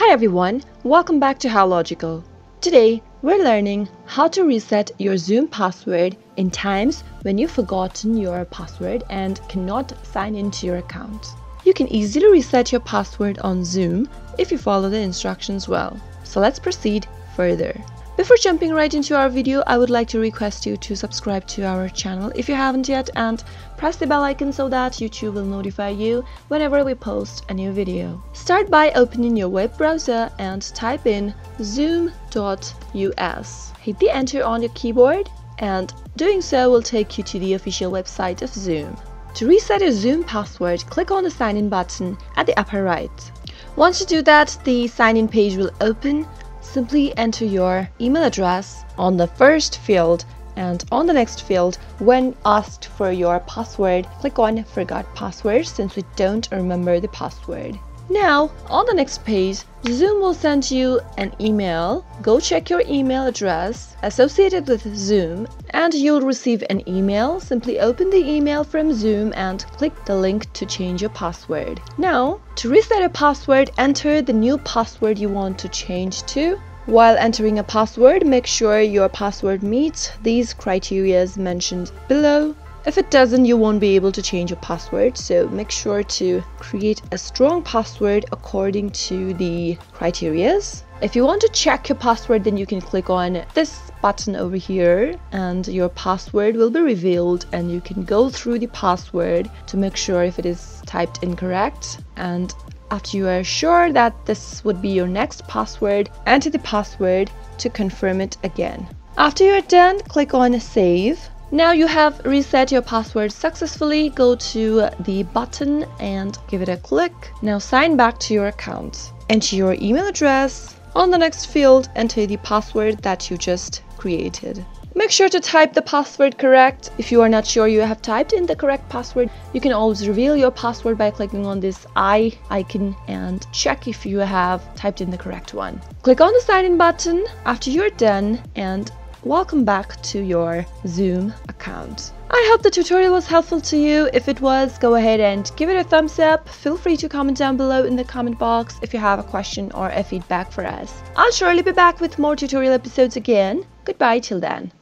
Hi everyone, welcome back to How Logical. Today, we're learning how to reset your Zoom password in times when you've forgotten your password and cannot sign into your account. You can easily reset your password on Zoom if you follow the instructions well. So let's proceed further. Before jumping right into our video, I would like to request you to subscribe to our channel if you haven't yet and press the bell icon so that YouTube will notify you whenever we post a new video. Start by opening your web browser and type in zoom.us. Hit the enter on your keyboard and doing so will take you to the official website of Zoom. To reset your Zoom password, click on the sign in button at the upper right. Once you do that, the sign in page will open Simply enter your email address on the first field and on the next field, when asked for your password, click on Forgot Password since we don't remember the password. Now, on the next page, Zoom will send you an email. Go check your email address associated with Zoom and you'll receive an email. Simply open the email from Zoom and click the link to change your password. Now, to reset a password, enter the new password you want to change to. While entering a password, make sure your password meets these criteria mentioned below. If it doesn't, you won't be able to change your password, so make sure to create a strong password according to the criterias. If you want to check your password, then you can click on this button over here and your password will be revealed and you can go through the password to make sure if it is typed incorrect and after you are sure that this would be your next password, enter the password to confirm it again. After you're done, click on save now you have reset your password successfully, go to the button and give it a click. Now sign back to your account. Enter your email address. On the next field, enter the password that you just created. Make sure to type the password correct. If you are not sure you have typed in the correct password, you can always reveal your password by clicking on this eye icon and check if you have typed in the correct one. Click on the sign in button after you're done and Welcome back to your Zoom account. I hope the tutorial was helpful to you. If it was, go ahead and give it a thumbs up. Feel free to comment down below in the comment box if you have a question or a feedback for us. I'll surely be back with more tutorial episodes again. Goodbye till then.